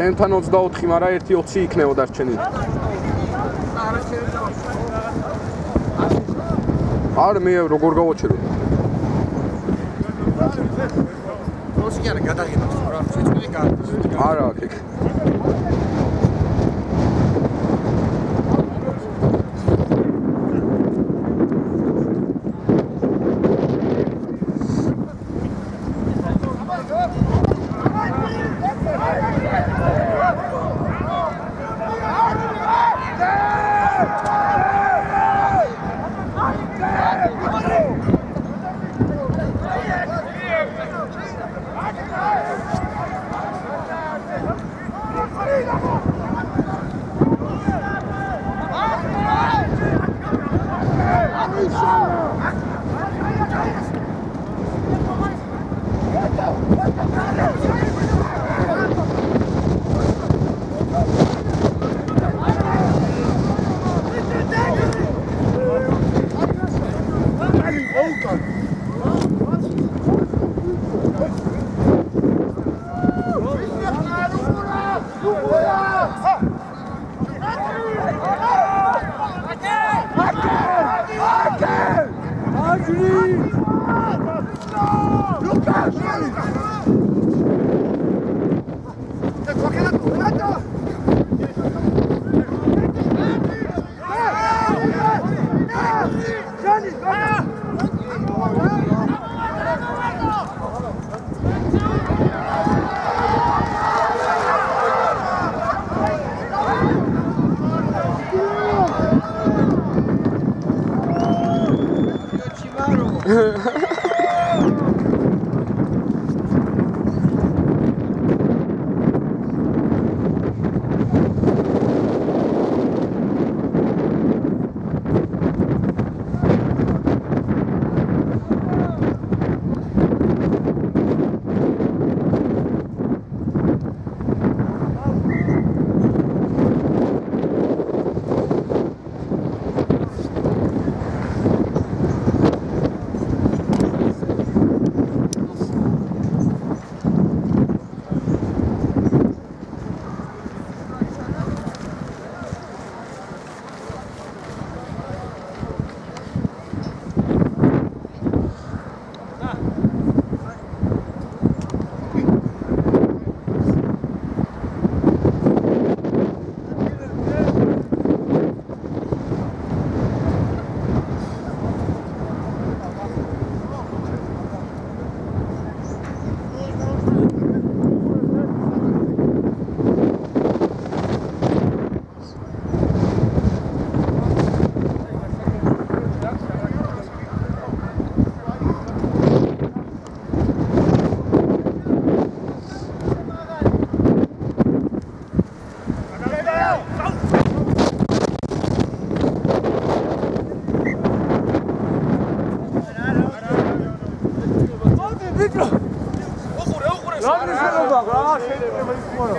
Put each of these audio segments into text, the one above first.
ჩემთან 24, მაგრამ 1.20 იქნება დარჩენილი. არ მე როგორ გავაჩერო? როსი არა გადაღებას რა, შეწყვეტი გადის. არა, იქ. ვიწრო. უყურე, უყურე. რა მნიშვნელობა აქვს? რა შეიძლება ის მორო.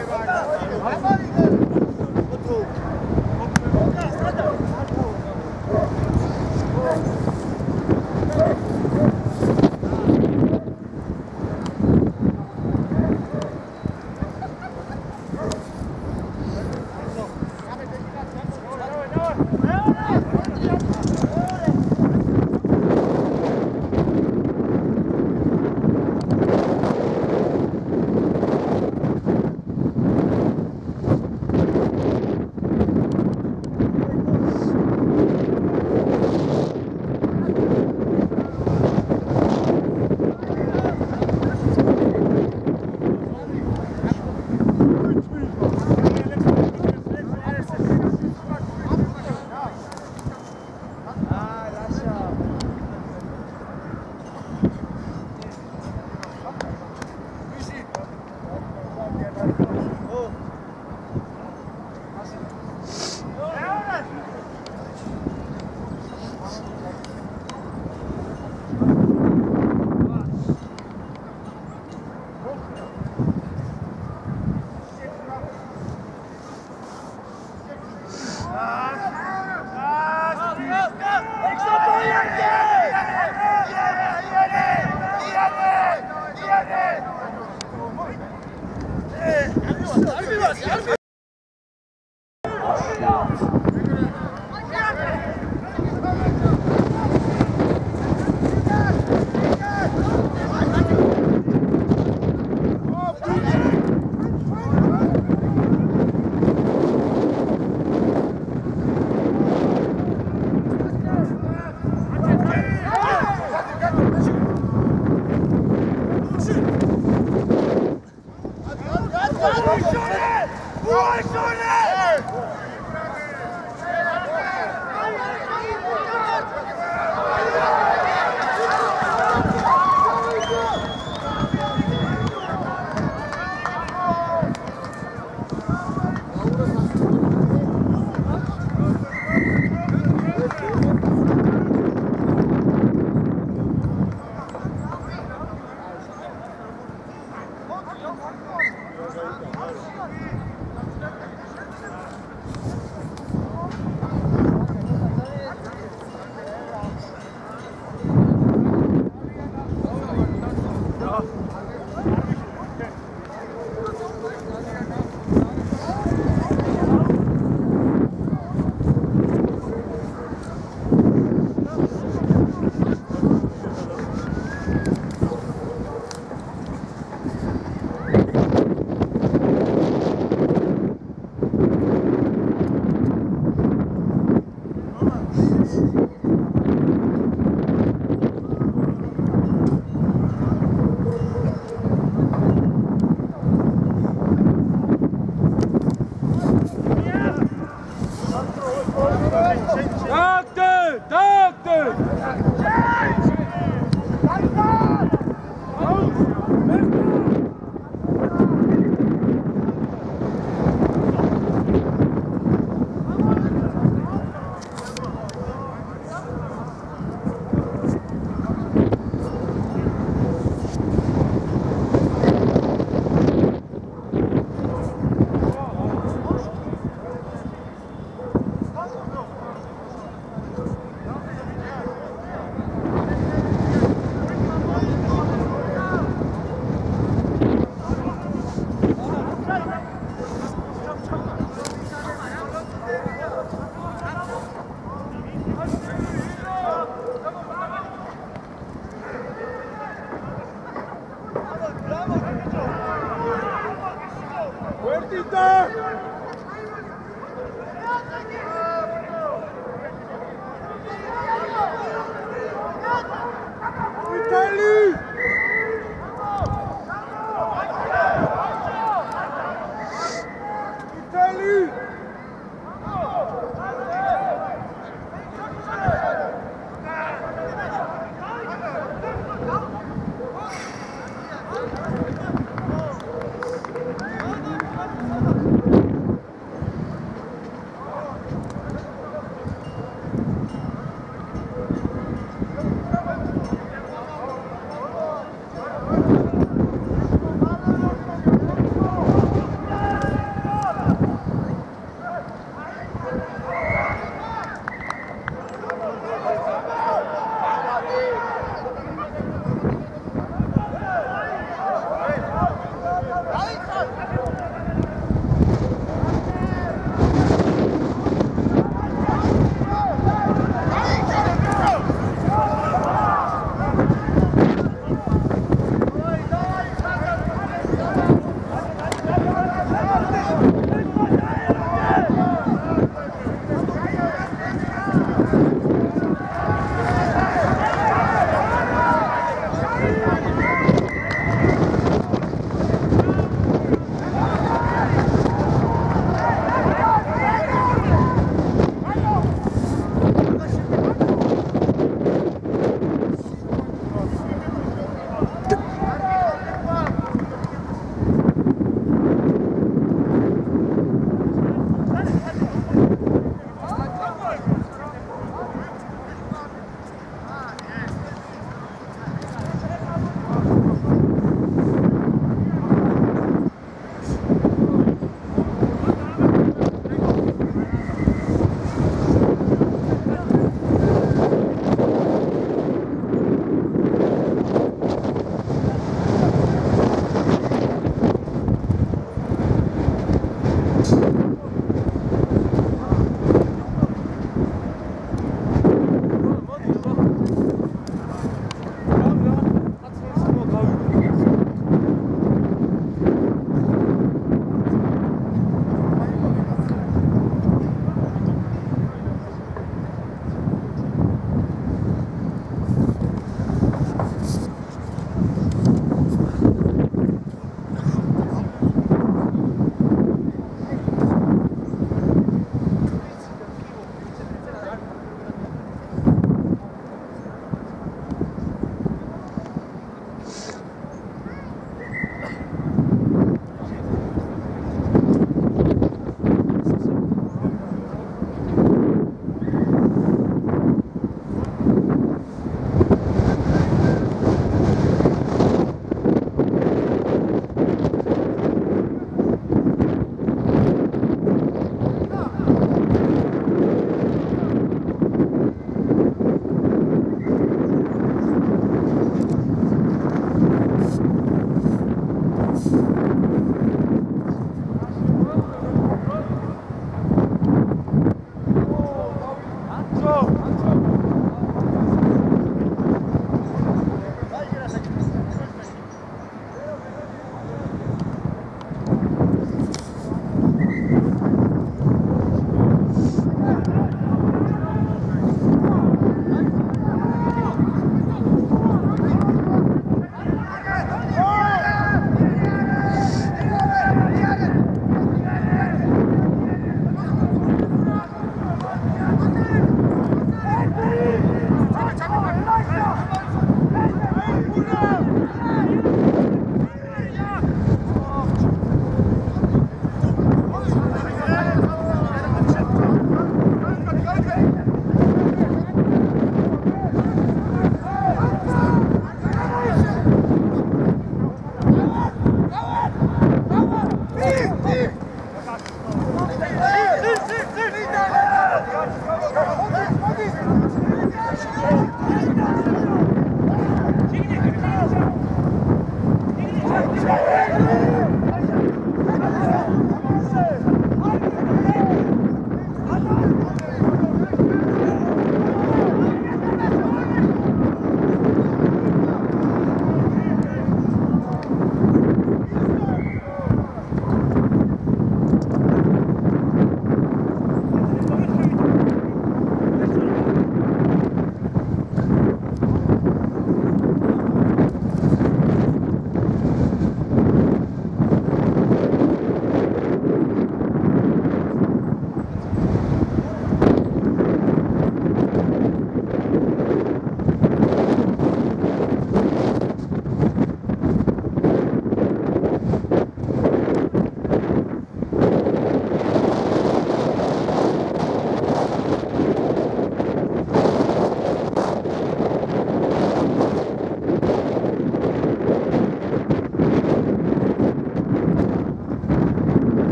Thank you.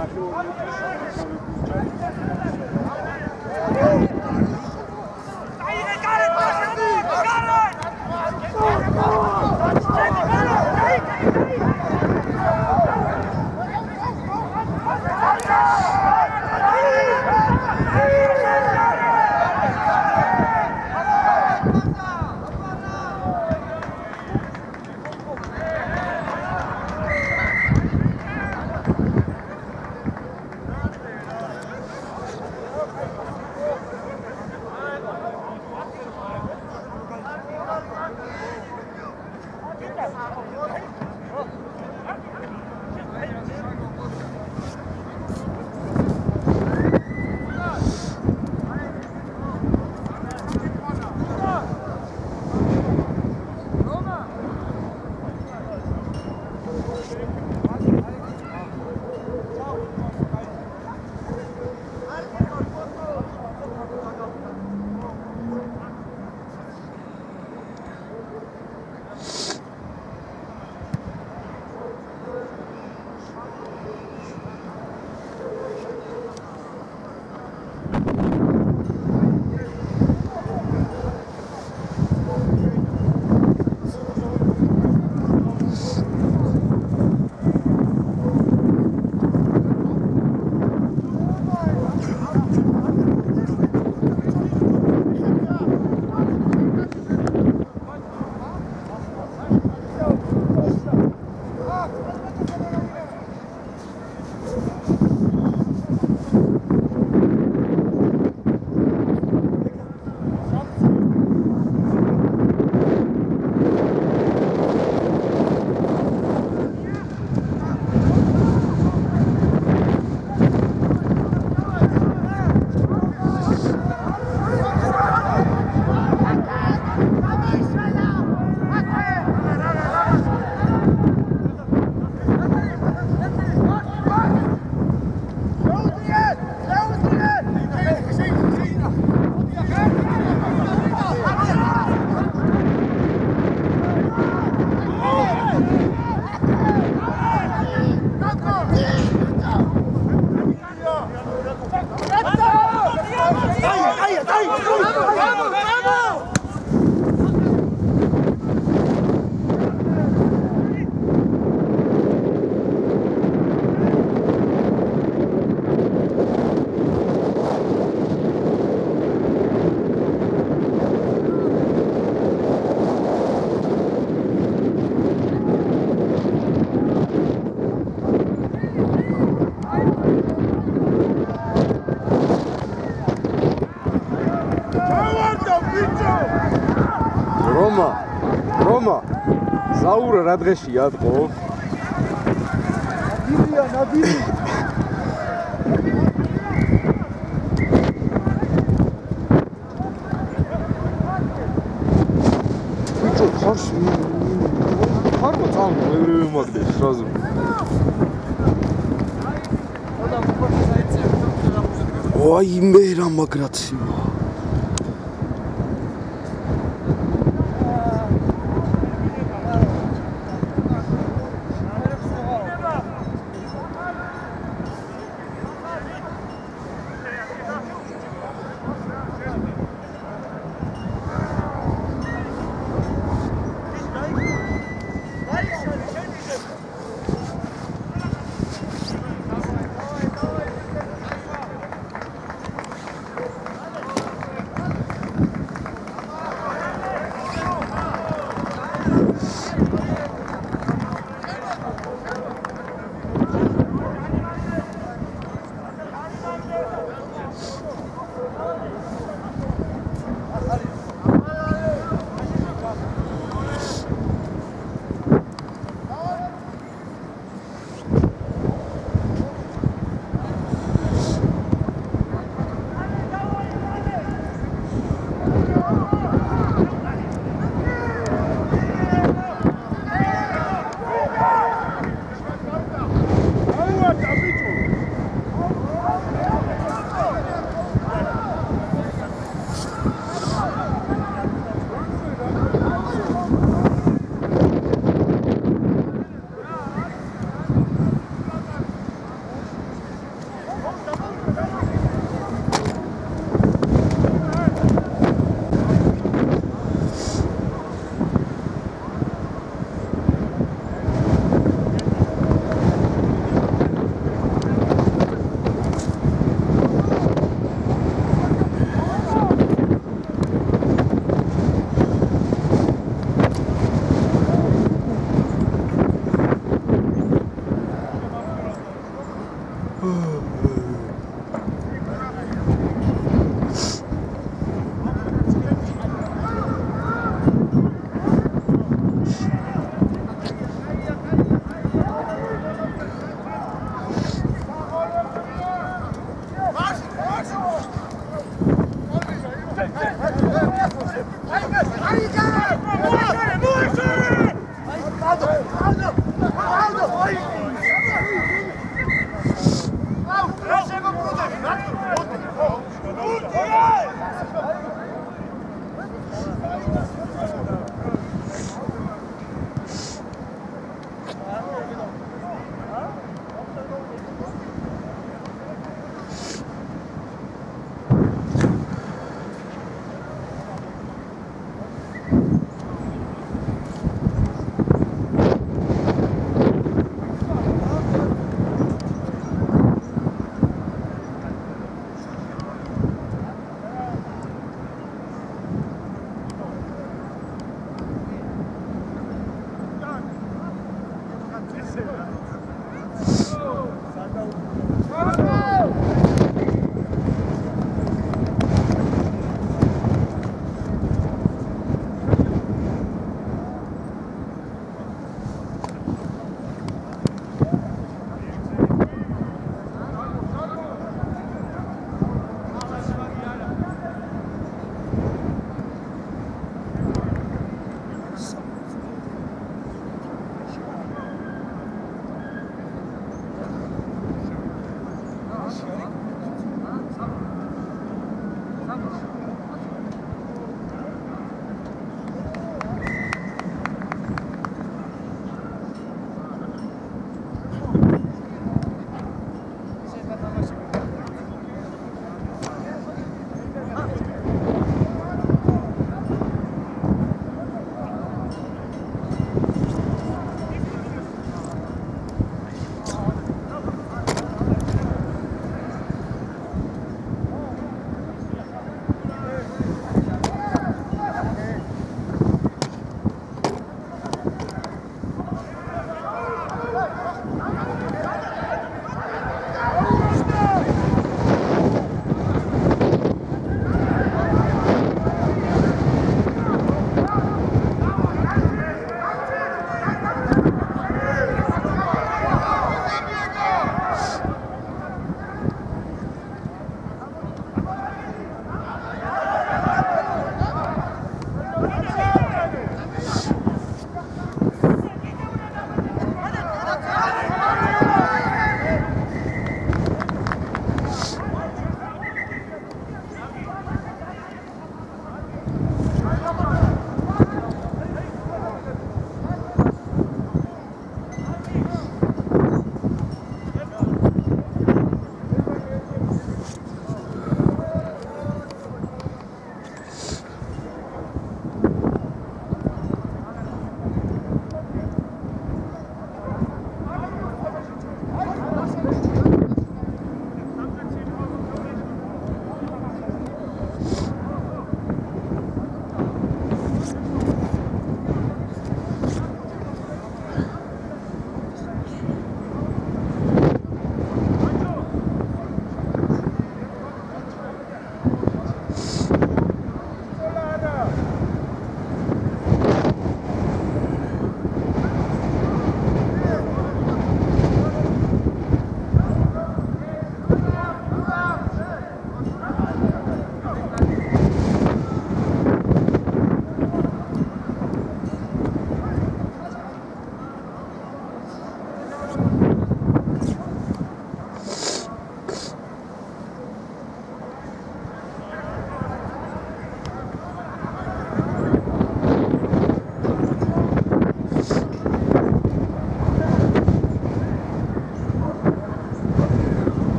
Thank you. არა დღეში ატყო ნადირია ნადირი. ბიჭო ხარს ხარმა წამო ევრივი მაგდეს სразу აი მე რა მაგრაცია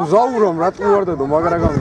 აუ ზაურამ რა ტყუარდა და მაგრა გამი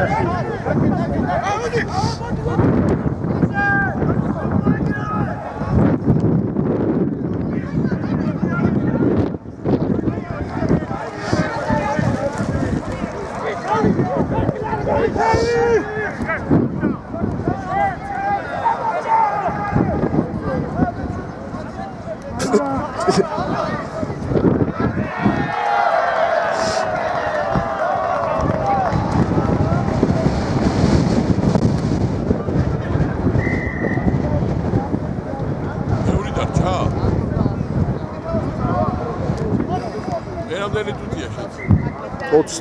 아, 어디? 아, 어디?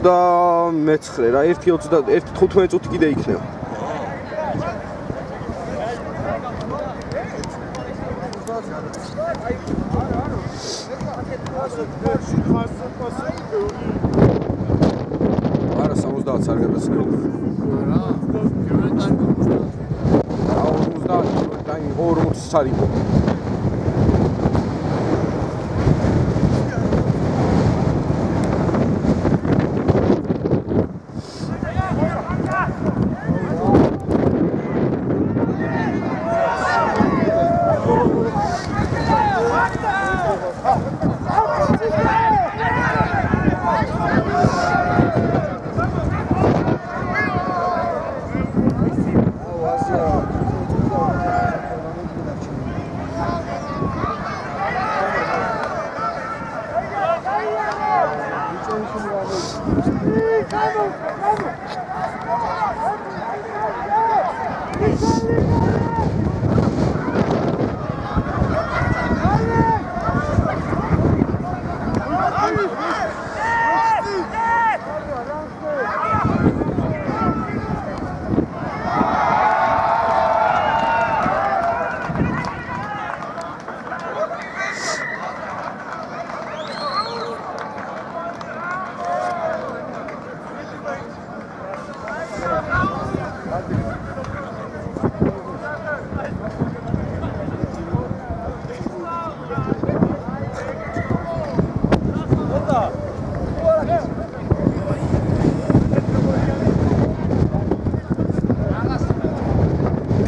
29 რა 1 20 1 15 წუთი კიდე იქნება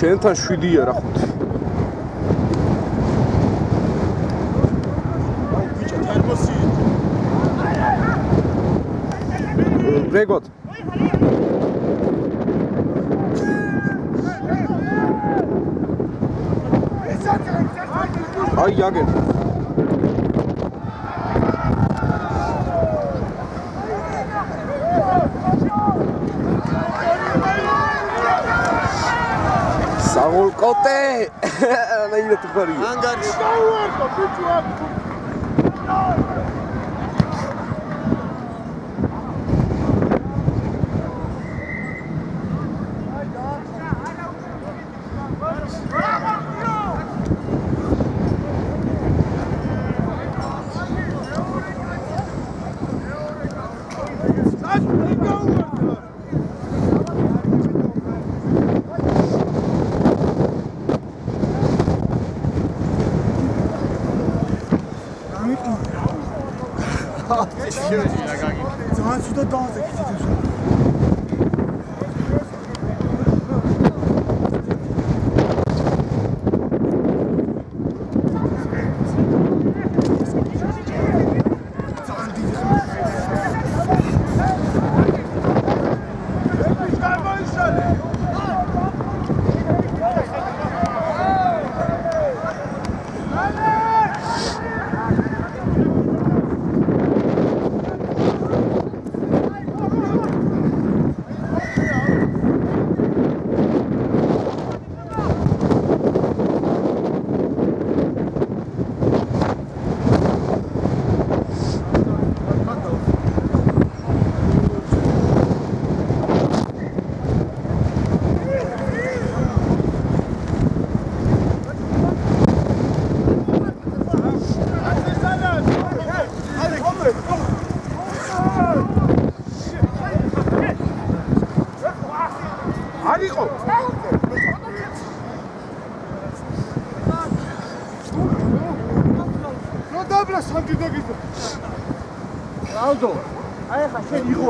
ჩვენთან 7-ია რა ხუთი. ბიჭო თერმოსი რეგოთ. აი Hein, Un sous-dotant, c'est c'est アウト。あやい。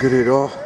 գրերով